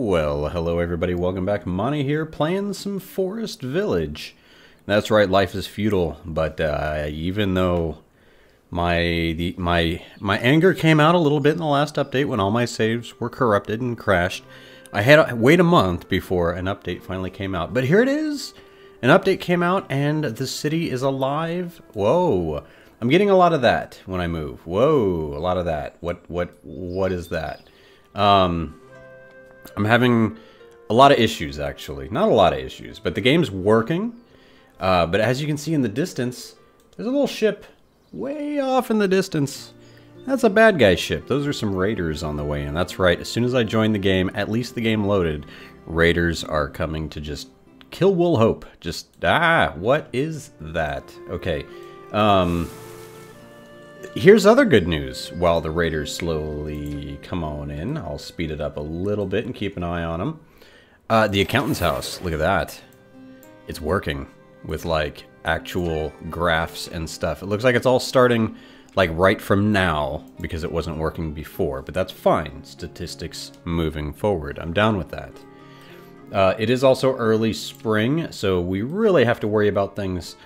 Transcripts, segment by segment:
Well, hello everybody, welcome back. Monte here, playing some Forest Village. That's right, life is feudal, but uh, even though my the, my my anger came out a little bit in the last update when all my saves were corrupted and crashed, I had to wait a month before an update finally came out. But here it is! An update came out and the city is alive. Whoa! I'm getting a lot of that when I move. Whoa, a lot of that. What what what is that? Um, I'm having a lot of issues actually. Not a lot of issues, but the game's working. Uh, but as you can see in the distance, there's a little ship way off in the distance. That's a bad guy ship. Those are some raiders on the way in. That's right. As soon as I joined the game, at least the game loaded, raiders are coming to just kill Woolhope. Just, ah, what is that? Okay. Um, here's other good news. While the raiders slowly come on in, I'll speed it up a little bit and keep an eye on them. Uh, the accountant's house. Look at that. It's working with like actual graphs and stuff. It looks like it's all starting like right from now because it wasn't working before, but that's fine. Statistics moving forward. I'm down with that. Uh, it is also early spring, so we really have to worry about things.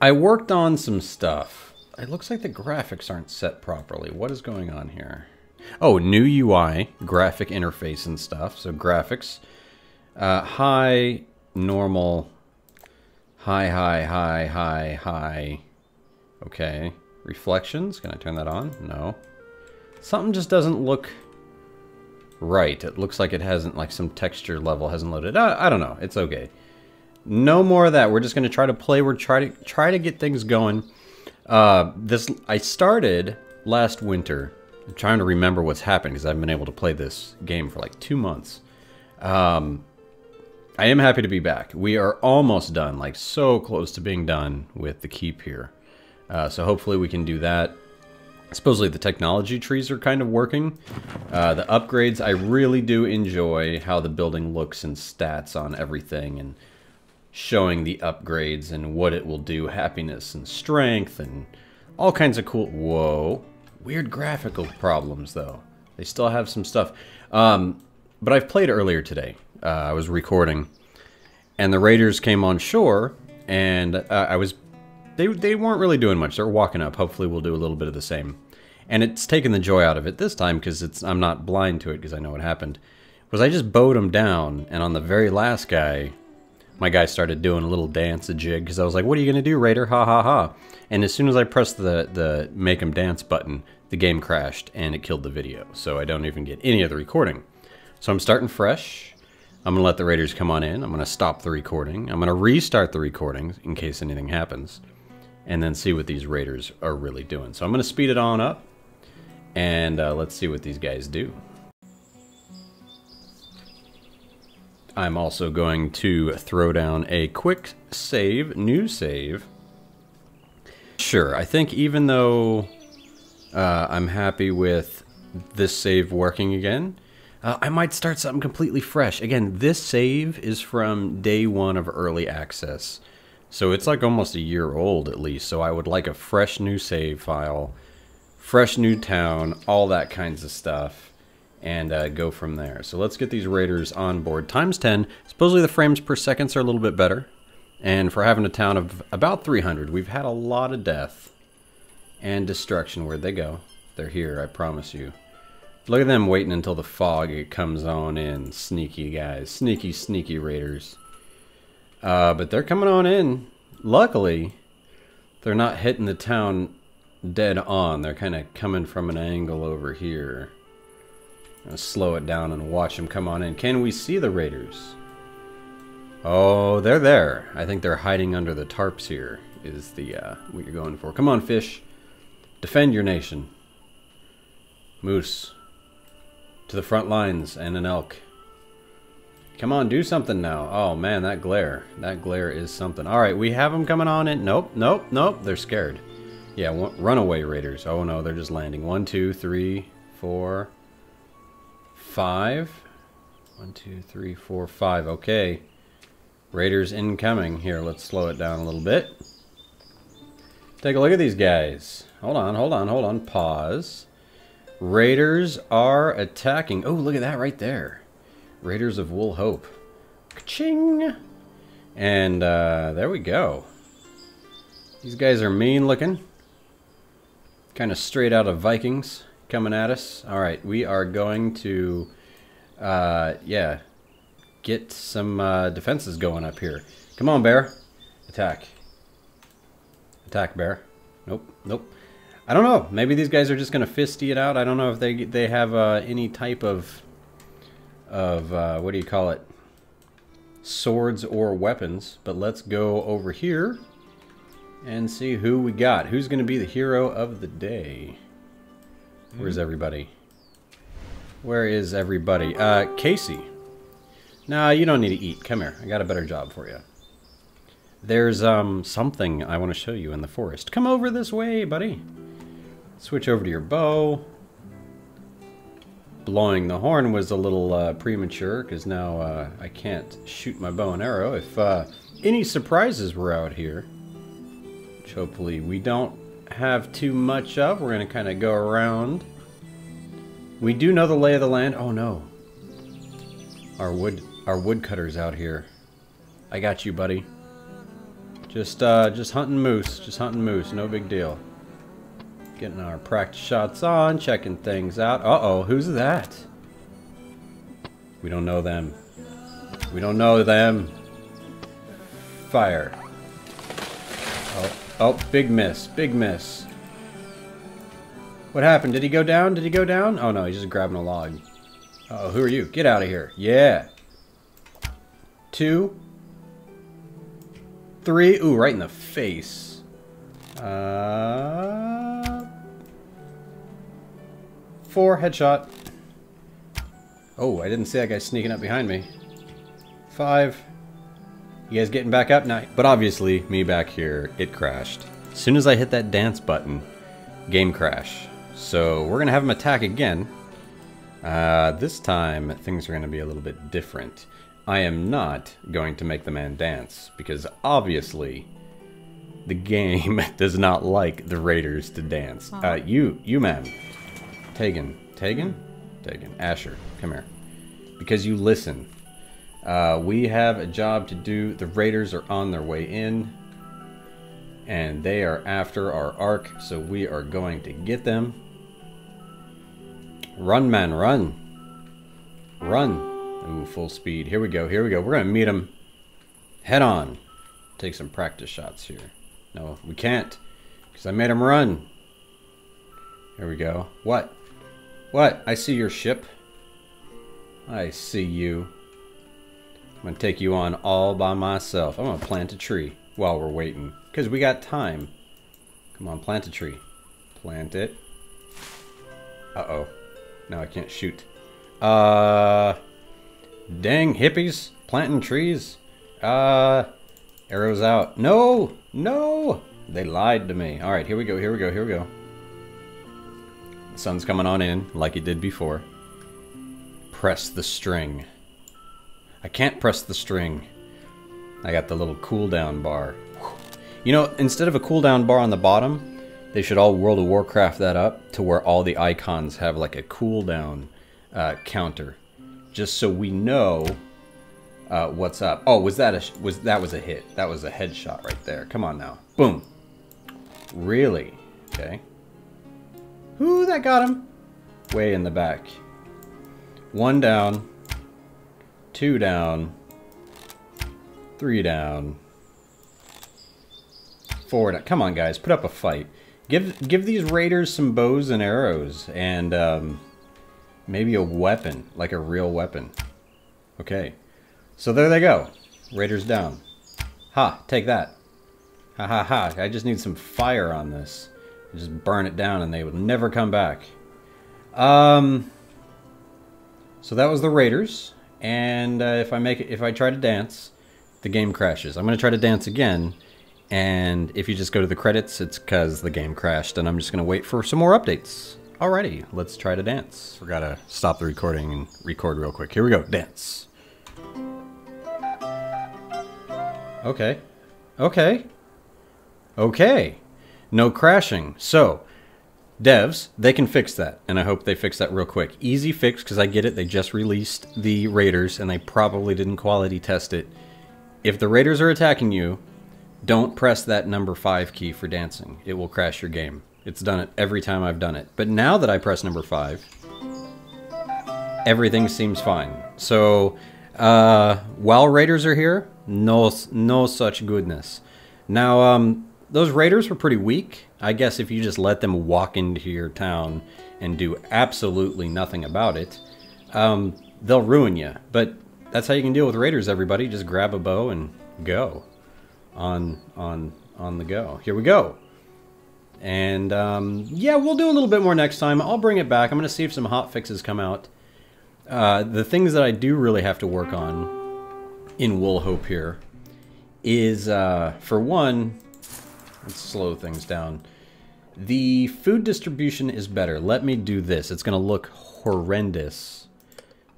I worked on some stuff. It looks like the graphics aren't set properly. What is going on here? Oh, new UI, graphic interface and stuff. So graphics, uh, high, normal, high, high, high, high, high. Okay. Reflections, can I turn that on? No. Something just doesn't look right. It looks like it hasn't, like some texture level hasn't loaded. I, I don't know. It's okay. No more of that. We're just to try to play. We're try to try to get things going. Uh, this I started last winter. I'm trying to remember what's happened because I haven't been able to play this game for like two months. Um, I am happy to be back. We are almost done, like so close to being done with the keep here. Uh, so hopefully we can do that. Supposedly the technology trees are kind of working. Uh, the upgrades, I really do enjoy how the building looks and stats on everything and showing the upgrades and what it will do, happiness and strength and all kinds of cool... Whoa. Weird graphical problems, though. They still have some stuff. Um, but I've played earlier today. Uh, I was recording, and the Raiders came on shore, and uh, I was... They, they weren't really doing much. They were walking up. Hopefully we'll do a little bit of the same. And it's taken the joy out of it this time because it's I'm not blind to it because I know what happened. Was I just bowed him down, and on the very last guy, my guy started doing a little dance, a jig, because I was like, what are you going to do, Raider? Ha ha ha. And as soon as I pressed the, the make him dance button, the game crashed and it killed the video. So I don't even get any of the recording. So I'm starting fresh. I'm going to let the Raiders come on in. I'm going to stop the recording. I'm going to restart the recording in case anything happens. And then see what these Raiders are really doing. So I'm going to speed it on up. And uh, let's see what these guys do. I'm also going to throw down a quick save, new save. Sure, I think even though uh, I'm happy with this save working again, uh, I might start something completely fresh. Again, this save is from day one of early access. So it's like almost a year old at least. So I would like a fresh new save file, fresh new town, all that kinds of stuff and uh, go from there. So let's get these raiders on board. Times 10. Supposedly the frames per seconds are a little bit better. And for having a town of about 300, we've had a lot of death and destruction. Where'd they go? They're here, I promise you. Look at them waiting until the fog comes on in. Sneaky guys. Sneaky, sneaky raiders. Uh, but they're coming on in. Luckily, they're not hitting the town dead on. They're kind of coming from an angle over here slow it down and watch them come on in. Can we see the raiders? Oh, they're there. I think they're hiding under the tarps here, is the uh, what you're going for. Come on, fish. Defend your nation. Moose. To the front lines and an elk. Come on, do something now. Oh, man, that glare. That glare is something. All right, we have them coming on in. Nope, nope, nope. They're scared. Yeah, runaway raiders. Oh, no, they're just landing. One, two, three, four, five. One, two, three, four, five. Okay. Raiders incoming. Here, let's slow it down a little bit. Take a look at these guys. Hold on, hold on, hold on. Pause. Raiders are attacking. Oh, look at that right there. Raiders of Woolhope. Ka-ching! And uh, there we go. These guys are mean looking. Kind of straight out of Vikings coming at us. All right, we are going to, uh, yeah, get some uh, defenses going up here. Come on, bear. Attack. Attack, bear. Nope, nope. I don't know. Maybe these guys are just going to fisty it out. I don't know if they they have uh, any type of of uh, what do you call it? Swords or weapons. But let's go over here and see who we got. Who's going to be the hero of the day? Where's everybody? Where is everybody? Uh, Casey. Nah, you don't need to eat. Come here. I got a better job for you. There's um something I want to show you in the forest. Come over this way, buddy. Switch over to your bow. Blowing the horn was a little uh, premature because now uh, I can't shoot my bow and arrow. If uh, any surprises were out here, which hopefully we don't have too much of, we're going to kind of go around. We do know the lay of the land. Oh no. Our wood our woodcutters out here. I got you, buddy. Just uh just hunting moose, just hunting moose, no big deal. Getting our practice shots on, checking things out. Uh-oh, who's that? We don't know them. We don't know them. Fire. Oh, oh, big miss, big miss. What happened? Did he go down? Did he go down? Oh no, he's just grabbing a log. Uh oh, who are you? Get out of here. Yeah. Two. Three. Ooh, right in the face. Uh, four. Headshot. Oh, I didn't see that guy sneaking up behind me. Five. You guys getting back up? now? But obviously, me back here, it crashed. As soon as I hit that dance button, game crash. So we're going to have him attack again. Uh, this time, things are going to be a little bit different. I am not going to make the man dance, because obviously the game does not like the Raiders to dance. Uh, you, you man, Tegan, Tegan? Tegan, Asher, come here. Because you listen. Uh, we have a job to do. The Raiders are on their way in. And they are after our ark, so we are going to get them. Run, man, run. Run. Ooh, full speed. Here we go, here we go. We're going to meet them head on. Take some practice shots here. No, we can't. Because I made him run. Here we go. What? What? I see your ship. I see you. I'm going to take you on all by myself. I'm going to plant a tree while we're waiting. Because we got time. Come on, plant a tree. Plant it. Uh-oh. Now I can't shoot. Uh... Dang hippies planting trees. Uh, arrows out. No, no. They lied to me. All right, here we go, here we go, here we go. The sun's coming on in like it did before. Press the string. I can't press the string. I got the little cooldown bar. You know, instead of a cooldown bar on the bottom, they should all World of Warcraft that up to where all the icons have like a cooldown uh, counter just so we know uh, what's up. Oh, was that a was that was a hit? That was a headshot right there. Come on now, boom. Really? Okay. Who that got him? Way in the back. One down. Two down. Three down. Four down. Come on, guys, put up a fight. Give give these raiders some bows and arrows and. Um, Maybe a weapon, like a real weapon. Okay. So there they go. Raiders down. Ha, take that. Ha ha ha. I just need some fire on this. Just burn it down and they would never come back. Um, so that was the Raiders. And uh, if I make it, if I try to dance, the game crashes. I'm to try to dance again. And if you just go to the credits, it's because the game crashed. And I'm just to wait for some more updates. Alrighty, let's try to dance. We gotta stop the recording and record real quick. Here we go, dance. Okay. Okay. Okay. No crashing. So, devs, they can fix that, and I hope they fix that real quick. Easy fix, because I get it. They just released the raiders, and they probably didn't quality test it. If the raiders are attacking you, don't press that number five key for dancing. It will crash your game. It's done it every time I've done it. But now that I press number five, everything seems fine. So uh, while raiders are here, no, no such goodness. Now, um, those raiders were pretty weak. I guess if you just let them walk into your town and do absolutely nothing about it, um, they'll ruin you. But that's how you can deal with raiders. Everybody, just grab a bow and go on on on the go. Here we go. And um, yeah, we'll do a little bit more next time. I'll bring it back. I'm going to see if some hot fixes come out. Uh, the things that I do really have to work on in Woolhope here is, uh, for one, let's slow things down. The food distribution is better. Let me do this. It's going to look horrendous,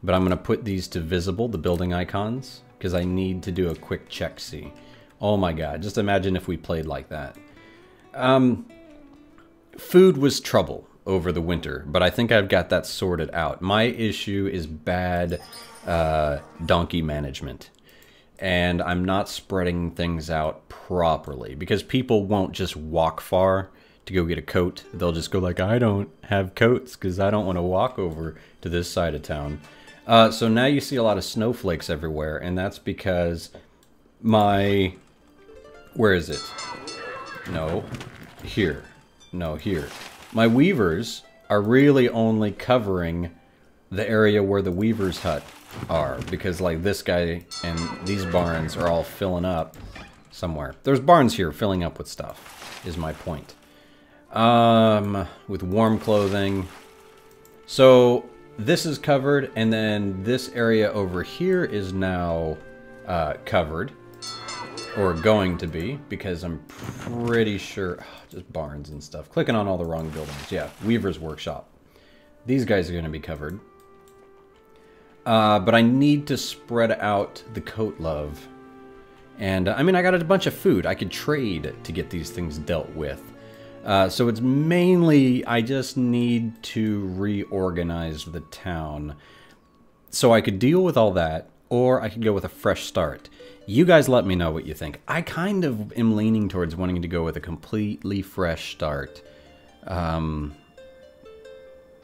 but I'm going to put these to visible, the building icons, because I need to do a quick check see. Oh my god, just imagine if we played like that. Um, food was trouble over the winter, but I think I've got that sorted out. My issue is bad uh, donkey management and I'm not spreading things out properly because people won't just walk far to go get a coat. They'll just go like, I don't have coats because I don't want to walk over to this side of town. Uh, so now you see a lot of snowflakes everywhere, and that's because my... Where is it? No. Here. No, here. My weavers are really only covering the area where the weaver's hut are because like this guy and these barns are all filling up somewhere. There's barns here filling up with stuff is my point. Um, with warm clothing. So this is covered and then this area over here is now uh, covered or going to be because I'm pretty sure just barns and stuff. Clicking on all the wrong buildings. Yeah, Weaver's Workshop. These guys are going to be covered. Uh, but I need to spread out the coat love. And uh, I mean, I got a bunch of food. I could trade to get these things dealt with. Uh, so it's mainly, I just need to reorganize the town. So I could deal with all that, or I could go with a fresh start. You guys let me know what you think. I kind of am leaning towards wanting to go with a completely fresh start. Um,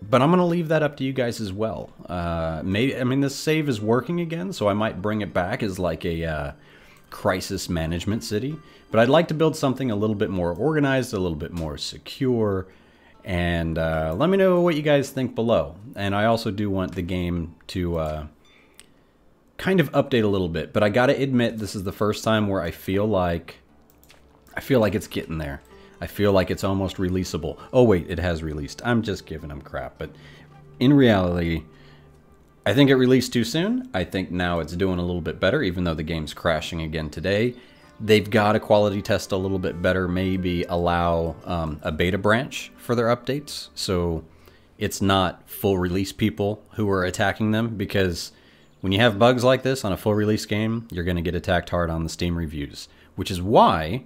but I'm going to leave that up to you guys as well. Uh, maybe I mean this save is working again, so I might bring it back as like a uh, crisis management city. But I'd like to build something a little bit more organized, a little bit more secure, and uh, let me know what you guys think below. And I also do want the game to uh, kind of update a little bit. But I got to admit, this is the first time where I feel like I feel like it's getting there. I feel like it's almost releasable. Oh wait, it has released. I'm just giving them crap, but in reality, I think it released too soon. I think now it's doing a little bit better, even though the game's crashing again today. They've got a quality test a little bit better, maybe allow um, a beta branch for their updates. So it's not full release people who are attacking them because when you have bugs like this on a full release game, you're going to get attacked hard on the Steam reviews, which is why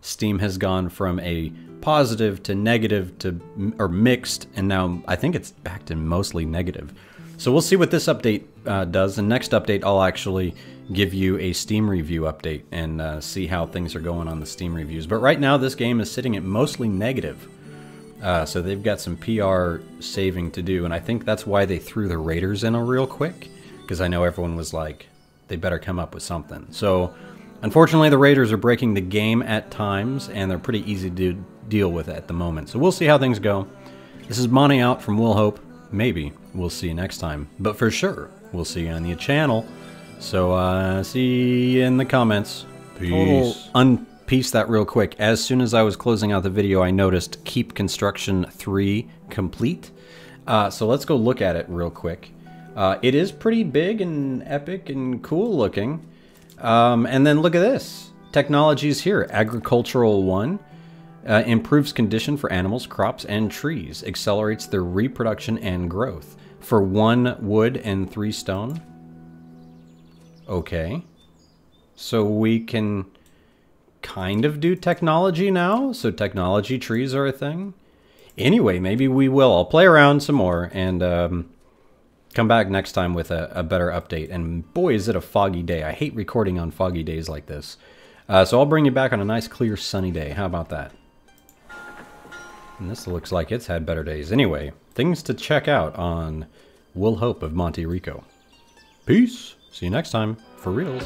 Steam has gone from a positive to negative to or mixed, and now I think it's back to mostly negative. So we'll see what this update uh, does. And next update, I'll actually give you a Steam review update and uh, see how things are going on the Steam reviews. But right now, this game is sitting at mostly negative. Uh, so they've got some PR saving to do, and I think that's why they threw the Raiders in a real quick, because I know everyone was like, they better come up with something. So Unfortunately, the Raiders are breaking the game at times, and they're pretty easy to deal with at the moment. So we'll see how things go. This is Monte out from Woolhope. Maybe we'll see you next time, but for sure, we'll see you on the channel. So, uh, see you in the comments. Peace. unpiece that real quick. As soon as I was closing out the video, I noticed Keep Construction 3 complete. Uh, so let's go look at it real quick. Uh, it is pretty big and epic and cool looking. Um, and then look at this. Technologies here. Agricultural 1 uh, improves condition for animals, crops, and trees. Accelerates their reproduction and growth. For 1 wood and 3 stone. Okay. So we can kind of do technology now. So technology trees are a thing. Anyway, maybe we will. I'll play around some more and um, come back next time with a, a, better update. And boy, is it a foggy day. I hate recording on foggy days like this. Uh, so I'll bring you back on a nice, clear, sunny day. How about that? And this looks like it's had better days. Anyway, things to check out on Woolhope of Monterico. Peace. See you next time. For reals.